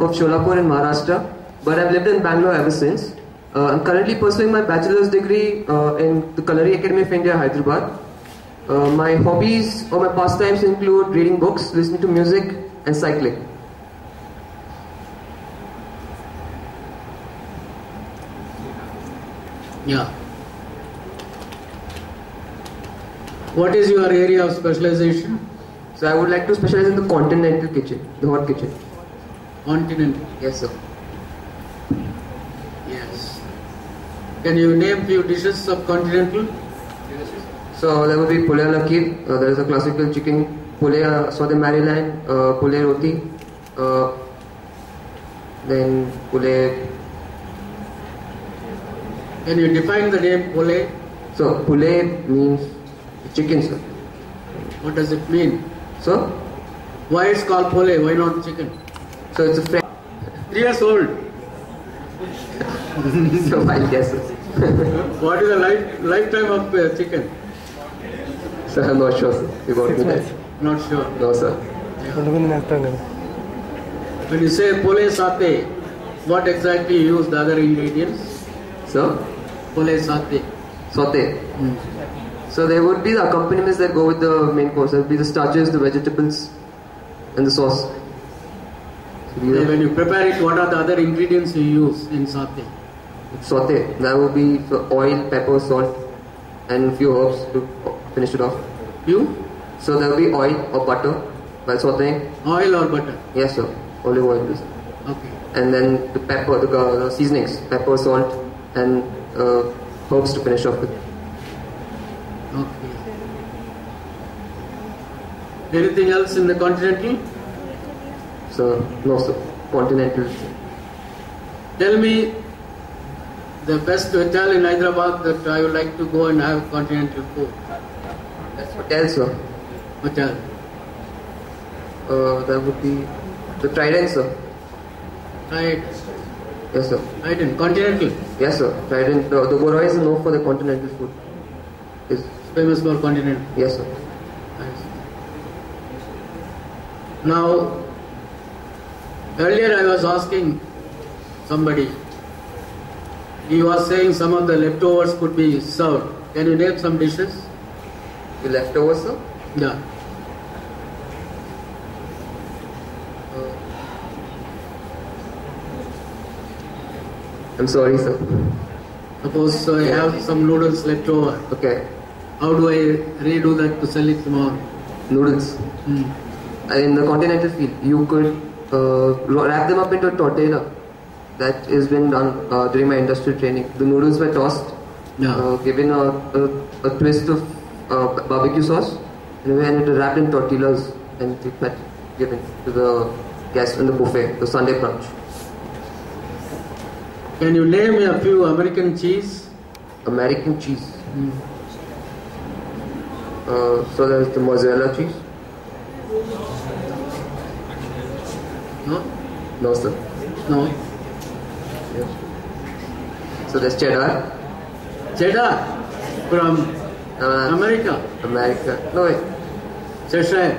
of Sholapur in Maharashtra, but I've lived in Bangalore ever since. Uh, I'm currently pursuing my bachelor's degree uh, in the Culinary Academy of India, Hyderabad. Uh, my hobbies or my pastimes include reading books, listening to music, and cycling. Yeah. What is your area of specialization? So I would like to specialize in the continental kitchen, the hot kitchen. Continental. Yes, sir. Yes. Can you name few dishes of continental? So there will be pule lakir, uh, there is a classical chicken, pule uh, the Maryland, uh, pule roti, uh, then pule. Can you define the name pole? So pule means chicken, sir. What does it mean? So, Why it's called pole? Why not chicken? So it's a friend. Three years old. so my guess is. what is the life, lifetime of uh, chicken? Sir, I'm not sure. Sir. Not sure. No, sir. When you say pole satay, what exactly you use the other ingredients? Sir? Pole satay. Satay. Mm. So there would be the accompaniments that go with the main course. There would be the starches, the vegetables, and the sauce. So these And are- when you prepare it, what are the other ingredients you use in satay? saute. That would be oil, pepper, salt, and a few herbs to finish it off. You? So there will be oil or butter while sauteing. Oil or butter? Yes, sir. Olive oil, please. Okay. And then the pepper, the, uh, the seasonings, pepper, salt, and uh, herbs to finish off with. Okay. Anything else in the continental? So no, sir. Continental. Tell me the best hotel in Hyderabad that I would like to go and have continental food. That's hotel, sir. Hotel. Uh, that would be the Trident, sir. Right. Yes, sir. In continental. Yes, sir. Trident. The, the Gorawa is known for the continental food. Is Famous for continental. yes, sir. Nice. Now, earlier I was asking somebody, he was saying some of the leftovers could be served. Can you name some dishes? The leftovers, sir. Yeah. Uh, I'm sorry, sir. Suppose I have some noodles left over. Okay. How do I redo that to sell it tomorrow? Noodles. Uh, In the continental field, you could uh, wrap them up into a tortilla. That has been done uh, during my industrial training. The noodles were tossed, Yeah. uh, given a, a, a twist of uh, barbecue sauce, and then it was wrapped in tortillas and was given to the guests in the buffet, the Sunday brunch. Can you name me a few American cheese? American cheese. Uh, so there's the mozzarella cheese. No? No, sir. No. Yes. So there's cheddar. Cheddar from Uh, America. America. No, wait. Cheshire.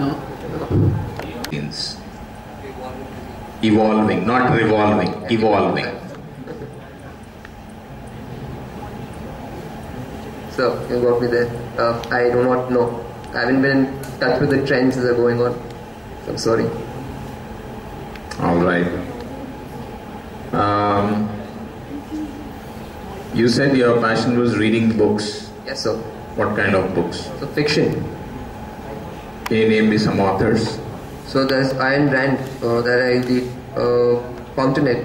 No. Means evolving, not revolving, evolving. So you got me there. Uh, I do not know. I haven't been in touch with the trends that are going on. I'm sorry. All right. Um, you said your passion was reading books. Yes, sir. What kind of books? So fiction. Can you name me some authors? So there's Ayn Rand uh, that I read. Uh, Fountainhead.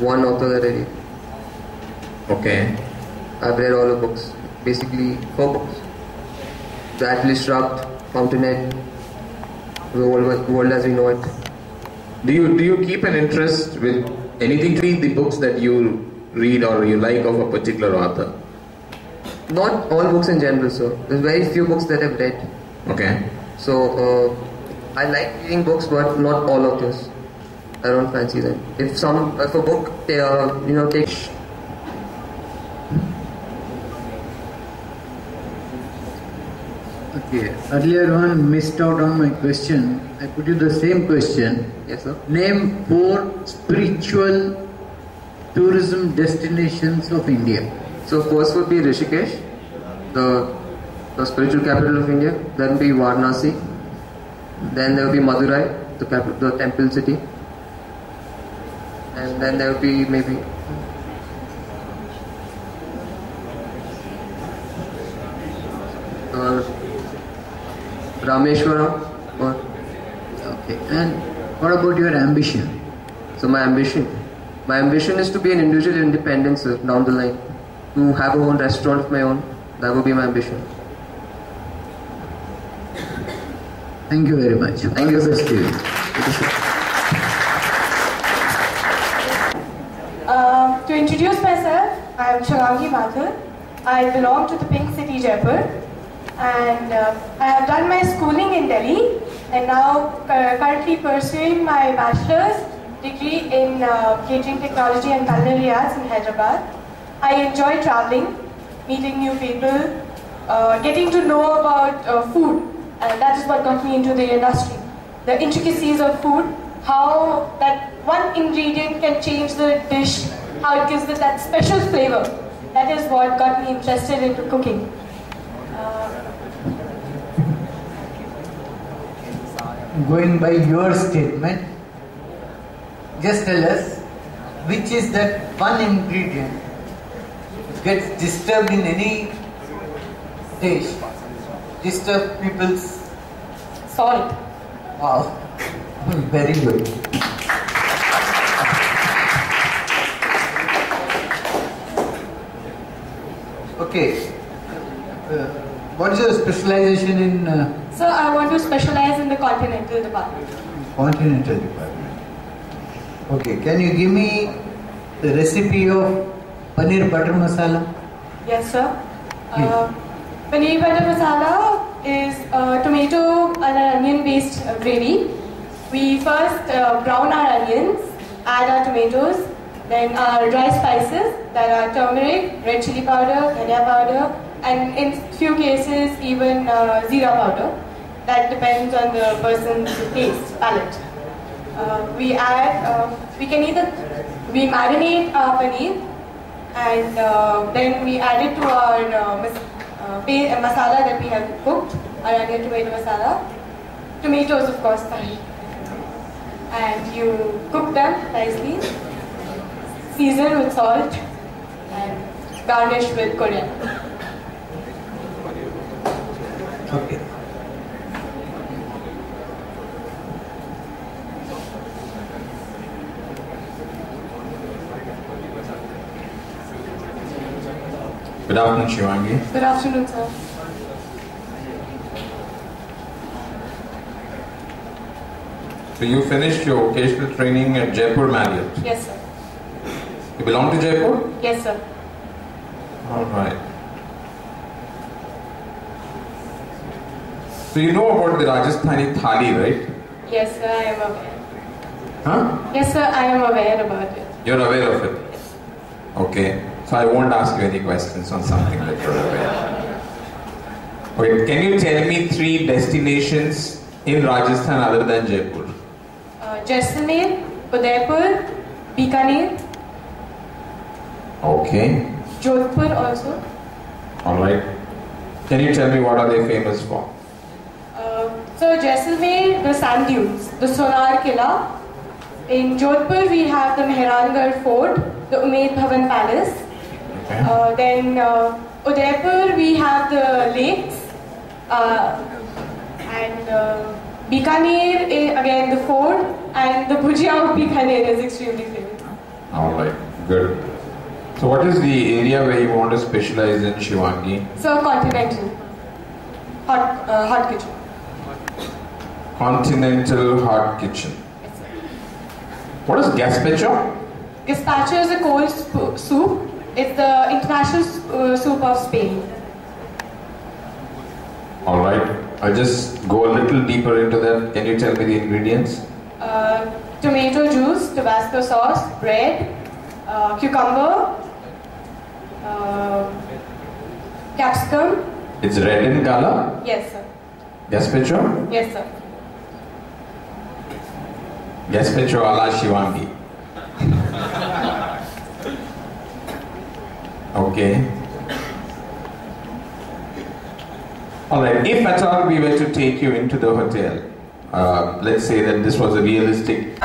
One author that I read. Okay. I've read all the books. Basically, four books. The Atlas Shrugged, Fountainhead, The World, World as We Know It. Do you do you keep an interest with anything? to Read the books that you read or you like of a particular author. Not all books in general, sir. There's very few books that I've read. Okay. So uh, I like reading books, but not all of this. I don't fancy them. If some, if a book, uh, you know, takes Earlier one missed out on my question. I put you the same question. Yes, sir. Name four spiritual tourism destinations of India. So first would be Rishikesh, the, the spiritual capital of India. Then be Varanasi. Then there will be Madurai, the capital, the temple city. And then there will be maybe uh, Rameshwaram or Okay, and what about your ambition? So my ambition, my ambition is to be an individual independent sir, down the line, to have a own restaurant of my own. That would be my ambition. Thank you very much. Thank you, sir. best uh, to introduce myself, I am Shivangi Mathur. I belong to the Pink City, Jaipur. And uh, I have done my schooling in Delhi and now uh, currently pursuing my bachelor's degree in uh, catering technology and culinary arts in Hyderabad. I enjoy traveling, meeting new people, uh, getting to know about uh, food. And that is what got me into the industry. The intricacies of food, how that one ingredient can change the dish, how it gives it that special flavor. That is what got me interested into cooking. Uh, Going by your statement, just tell us which is that one ingredient gets disturbed in any dish, disturb people's salt. wow. Very good. Okay. Uh, what is your specialization in uh, So I want to specialize in the continental department. continental department? Okay. Can you give me the recipe of paneer butter masala? Yes, sir. Uh, paneer butter masala is a tomato and an onion-based uh, gravy. We first uh, brown our onions, add our tomatoes, then our dry spices that are turmeric, red chili powder, dhania powder, and in few cases even uh, zira powder. That depends on the person's taste, palate. Uh, we add, uh, we can either, we marinate our paneer and uh, then we add it to our uh, mas- uh, masala that we have cooked, our onion tomato masala. Tomatoes, of course. And you cook them nicely, season with salt, and garnish with coriander. Good afternoon, Shivangi. Good afternoon, sir. So you finished your vocational training at Jaipur Marriott. Yes, sir. You belong to Jaipur? Yes, sir. All right. So you know about the Rajasthani thali, right? Yes, sir, I am aware. Huh? Yes, sir, I am aware about it. You're aware of it? Okay. So I won't ask you any questions on something that you're aware. Okay. Can you tell me three destinations in Rajasthan other than Jaipur? Uh, Jaisalmer, Udaipur, Bikaner, Okay. Jodhpur also. All right. Can you tell me what are they famous for? Uh, so Jaisalmer, the sand dunes, the Sonar Killa. In Jodhpur, we have the Mehrangarh Fort, the Umaid Bhavan Palace. Uh, then uh, Udaipur, we have the lakes. Uh, and uh, Bikaner, eh, again the fort. And the Bhujia of Bikaner is extremely famous. All right. Good. So what is the area where you want to specialize in Shivangi? So continental. Hot, uh, hot kitchen. Continental hot kitchen. What is gazpacho? Gazpacho is a cold soup. It's the international uh, soup of Spain. All right. I'll just go a little deeper into that. Can you tell me the ingredients? Uh, tomato juice, Tabasco sauce, bread, uh, cucumber, uh, capsicum. It's red in color. Yes, sir. Gazpacho? Yes, sir. Gazpacho alla Shivangi. Okay. Alright, if at all we were to take you into the hotel, uh, let's say that this was a realistic